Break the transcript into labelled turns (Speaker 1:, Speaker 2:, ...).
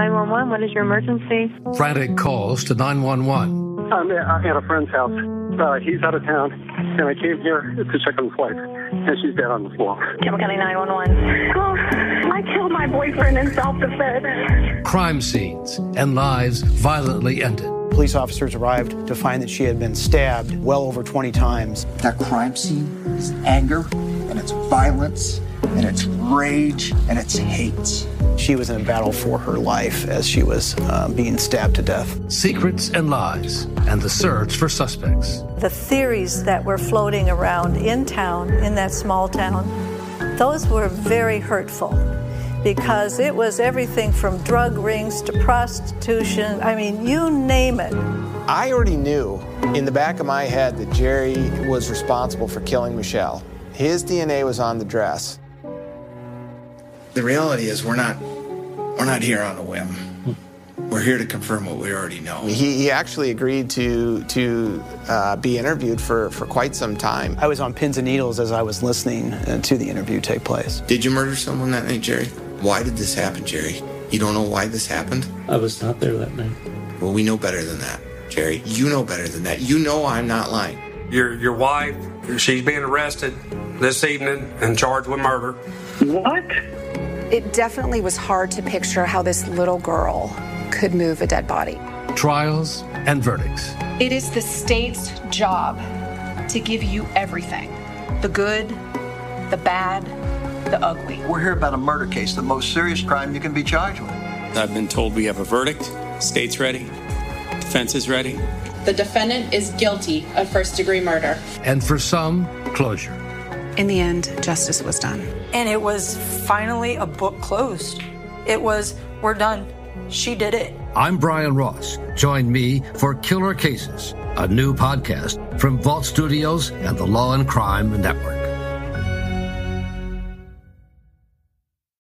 Speaker 1: 911, what is your emergency?
Speaker 2: Frantic calls to 911.
Speaker 3: I'm at a friend's house. Uh, he's out of town, and I came here to check on his wife, and she's dead on the floor.
Speaker 1: Campbell County 911.
Speaker 4: Oh, I killed my boyfriend in self-defense.
Speaker 2: Crime scenes and lives violently ended.
Speaker 5: Police officers arrived to find that she had been stabbed well over 20 times.
Speaker 6: That crime scene is anger, and it's violence, and it's rage, and it's hate.
Speaker 5: She was in a battle for her life as she was uh, being stabbed to death.
Speaker 2: Secrets and lies, and the search for suspects.
Speaker 7: The theories that were floating around in town, in that small town, those were very hurtful because it was everything from drug rings to prostitution. I mean, you name it.
Speaker 8: I already knew in the back of my head that Jerry was responsible for killing Michelle. His DNA was on the dress.
Speaker 6: The reality is we're not we're not here on a whim. We're here to confirm what we already know.
Speaker 8: He, he actually agreed to to uh, be interviewed for, for quite some time.
Speaker 5: I was on pins and needles as I was listening uh, to the interview take place.
Speaker 6: Did you murder someone that night, Jerry? Why did this happen, Jerry? You don't know why this happened?
Speaker 9: I was not there that night.
Speaker 6: Well, we know better than that, Jerry. You know better than that. You know I'm not lying.
Speaker 10: Your your wife, she's being arrested this evening and charged with murder.
Speaker 3: What?
Speaker 11: It definitely was hard to picture how this little girl could move a dead body.
Speaker 2: Trials and verdicts.
Speaker 12: It is the state's job to give you everything the good, the bad, the ugly.
Speaker 13: We're here about a murder case, the most serious crime you can be charged with.
Speaker 14: I've been told we have a verdict. State's ready. Defense is ready.
Speaker 15: The defendant is guilty of first degree murder.
Speaker 2: And for some, closure.
Speaker 11: In the end, justice was done.
Speaker 16: And it was finally a book closed. It was, we're done. She did it.
Speaker 2: I'm Brian Ross. Join me for Killer Cases, a new podcast from Vault Studios and the Law and Crime Network.